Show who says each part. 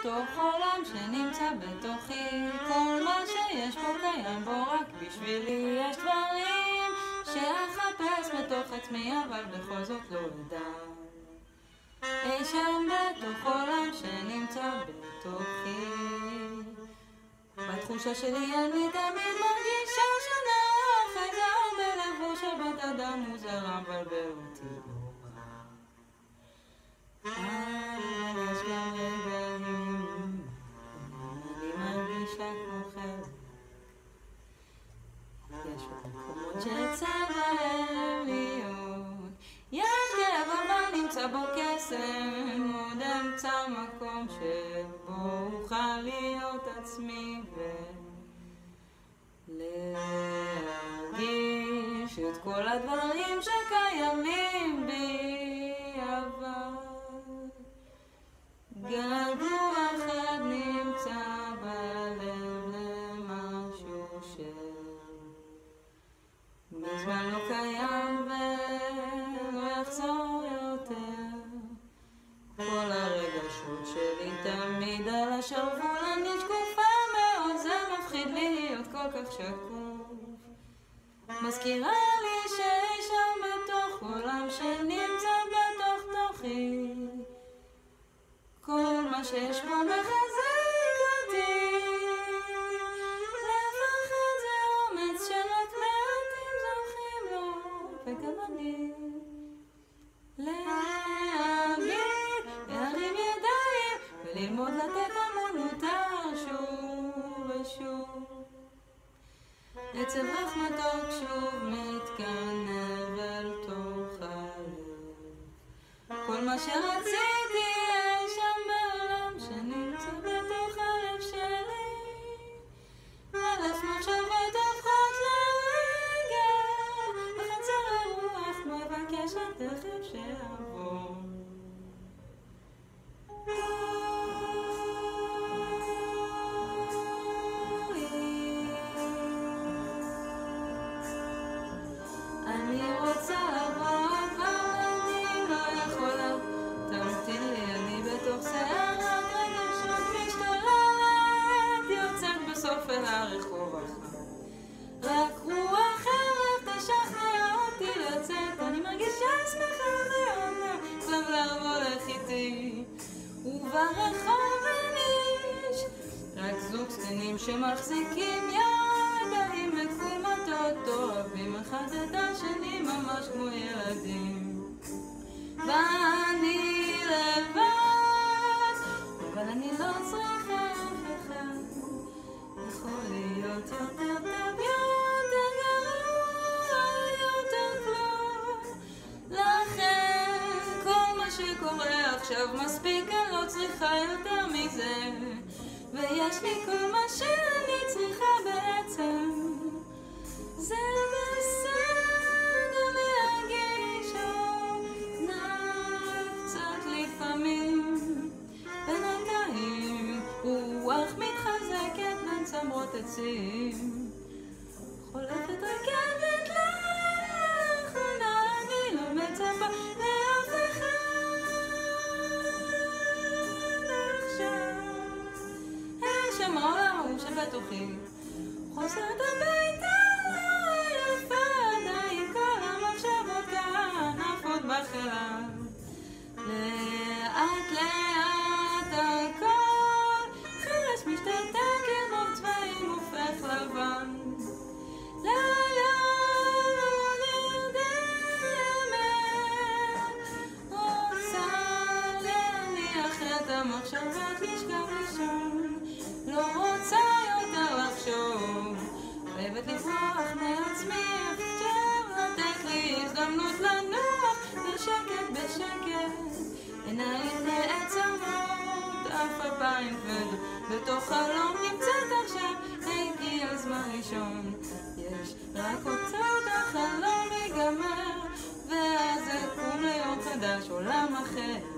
Speaker 1: בתוך עולם שנמצא בתוכי. כל מה שיש פה קיים בו רק בשבילי יש דברים שאחפש בתוך עצמי אבל בכל זאת לא אדע. אי שם בתוך עולם שנמצא בתוכי. בתחושה שלי אני תמיד מרגישה שנה חזר בלבוש של בת אדם מוזרה מבלבל אותי יש גם בו קסם עוד אמצע מקום שבו אוכל להיות עצמי ולהרגיש את כל הדברים שקיימים בי. אבל געגוע אחד נמצא בלב למשהו שמזמן לא קיים ולא כל הרגשות שלי תמיד על השרוול אני שקופה מאוד זה מפחיד להיות כל כך שקוף. מזכירה לי שאי שם בתוך עולם שנמצא בתוך תוכי. כל מה שיש בו מחזק אותי. לפחד זה אומץ שרק מעטים זוכים לו וגם אני וללמוד לתת המון מותר שוב ושוב. עצב רך מתוק שוב מתכנב אל תוך הלב. כל מה שרציתי מרגישה שמחה מאוד עכשיו לבוא איתי וברחוב אין איש רק זוג זקנים שמחזיקים ידיים מקומטות אוהבים אחד את השני ממש כמו ילדים. ואני עכשיו מספיק אני לא צריכה יותר מזה. ויש לי כל מה שאני צריכה בעצם. זה בסדר להרגיש עונה קצת לפעמים. בינתיים רוח מתחזקת בין צמרות עצים. חולפת רכבת העולם ההוא שבתוכי חוזרת הביתה יפה עדיין כל המחשבות כאן עפות בחלל. לאט לאט הכל חרש משתתק כמו צבעים הופך לבן. לא את המחשבות לשכב לישון לא רוצה יותר לחשוב. חייבת לברוח מעצמי אפשר לתת לי הזדמנות לנוח בשקט בשקט. עיניים נעצמות אף אפיים כבד. בתוך חלום נמצאת עכשיו הגיע הזמן לישון. יש רק אותות החלום ייגמר ואז אקום ליום חדש עולם אחר